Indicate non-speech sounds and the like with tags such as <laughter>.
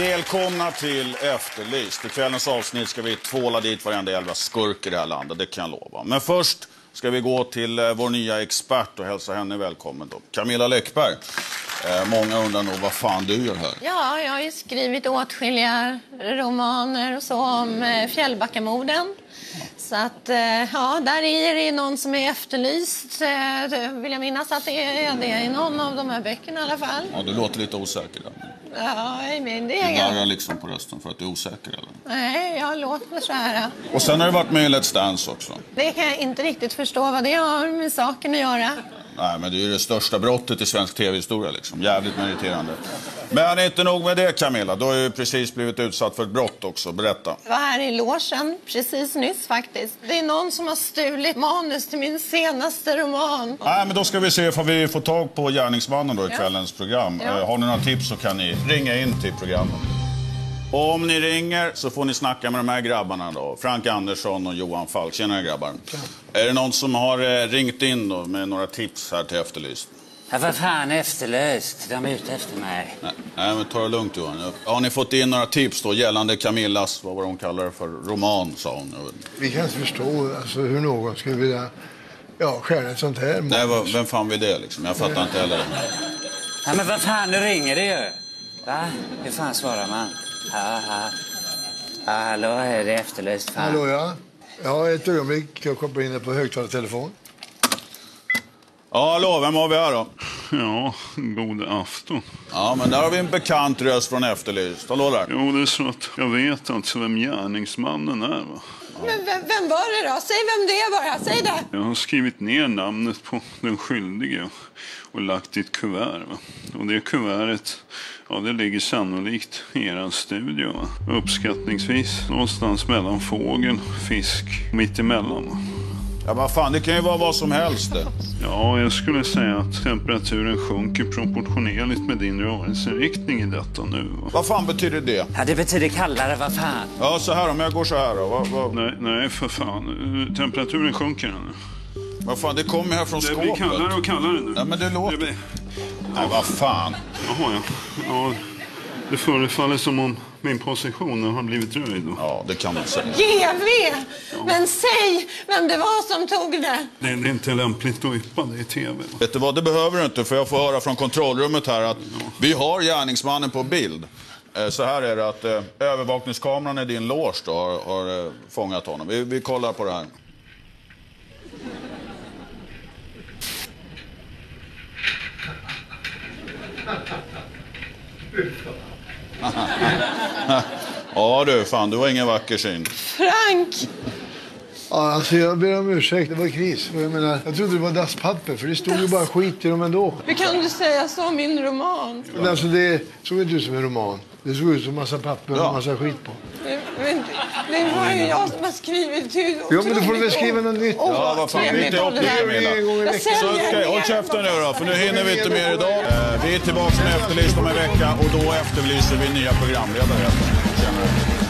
Välkomna till Efterlyst. I kvällens avsnitt ska vi tvåla dit varenda jävla skurk i det här landet, det kan jag lova. Men först ska vi gå till eh, vår nya expert och hälsa henne välkommen. Då. Camilla Läckberg. Eh, många undrar nog vad fan du gör här. Ja, jag har ju skrivit åtskilliga romaner och så om eh, Fjällbackamorden. Så att, eh, ja, där är det någon som är efterlyst. Vill jag minnas att det är det i någon av de här böckerna i alla fall. Ja, du låter lite osäker där. Ja, i min Du egen. darrar liksom på rösten för att du är osäker eller? Nej, jag låter så här. Och sen har du varit med i Let's Dance också. Det kan jag inte riktigt förstå vad det har med saken att göra. Nej, men det är ju det största brottet i svensk tv-historia liksom. Jävligt meriterande. Men inte nog med det Camilla, du har ju precis blivit utsatt för ett brott också. Berätta. Jag var här i logen precis nyss faktiskt. Det är någon som har stulit manus till min senaste roman. Nej, men då ska vi se ifall vi får tag på gärningsmannen då i Ja. kvällens program. Ja. Eh, Har ni några tips så kan ni ringa in till programmet. Och om ni ringer så får ni snacka med de här grabbarna då. Frank Andersson och Johan Falk. Tjena grabbar. Är det någon som har eh, ringt in då med några tips här till Efterlyst? Ja, vad fan efterlöst? De är ute efter mig. Nej, nej men ta det lugnt Johan. Har ni fått in några tips då gällande Camillas, vad var hon kallar det för, roman sa hon. Jag. Vi kan inte förstå alltså, hur någon skulle vilja ja, stjäla ett sånt här Nej, vad, vem fan vill det liksom? Jag fattar inte heller. Ja, men vad fan, nu ringer det ju. Va? Hur fan svarar man? Ja, ja. Ja, hallå, är det efterlöst? Fan. Hallå ja. Ja, ett ögonblick. Jag kopplar in det på högtalartelefon. Ja, hallå, vem har vi här då? <laughs> Ja, god afton. Ja, men där har vi en bekant röst från Efterlyst. Hallå där. Jo, det är så att jag vet alltså vem gärningsmannen är. Va? Men vem, vem var det då? Säg vem det är bara, säg det! Jag har skrivit ner namnet på den skyldige och lagt i ett kuvert. Va? Och det kuvertet, ja, det ligger sannolikt i er studio. Va? Uppskattningsvis någonstans mellan fågel, fisk, mitt emellan. Va? Ja, vad fan, det kan ju vara vad som helst det. Ja, jag skulle säga att temperaturen sjunker proportionerligt med din rörelseriktning i detta nu. Va? Vad fan betyder det? Ja, det betyder kallare, vad fan. Ja, så här om jag går så här då. Vad, vad, Nej, nej, för fan. Temperaturen sjunker nu. vad fan, det kommer här från Det blir kallare skåpet. och kallare nu. Ja, men det låter- blir... Nej, vad fan. Jaha, ja. ja. Det förefaller som om min position har blivit röjd. Ja, det kan man säga. GV! Men säg vem det var som tog det! Det är inte lämpligt att yppa det i tv. va? Vet du vad, det behöver du inte, för jag får höra från kontrollrummet här att vi har gärningsmannen på bild. Eh, Så här är det att eh, övervakningskameran i din loge då har, har eh, fångat honom. Vi, vi kollar på det här. Ja du, fan du har ingen vacker syn. Frank! Ja, alltså, jag ber om ursäkt. Det var kris. Jag, menar, jag trodde det var dasspapper, för det stod ju bara skit i dem ändå. Hur kan du säga så om min roman? Men alltså, det såg inte ut som en roman. Det såg ut som massa papper Ja. och massa skit på. Men, det var ju jag som har skrivit det. Ja, men då får du väl skriva något nytt. Ja, vad fan, inte upp till Camilla. Håll käften nu då, för nu hinner vi inte mer idag. Eh, vi är tillbaka med Efterlyst om en vecka och då efterlyser vi nya programledare. Tjena.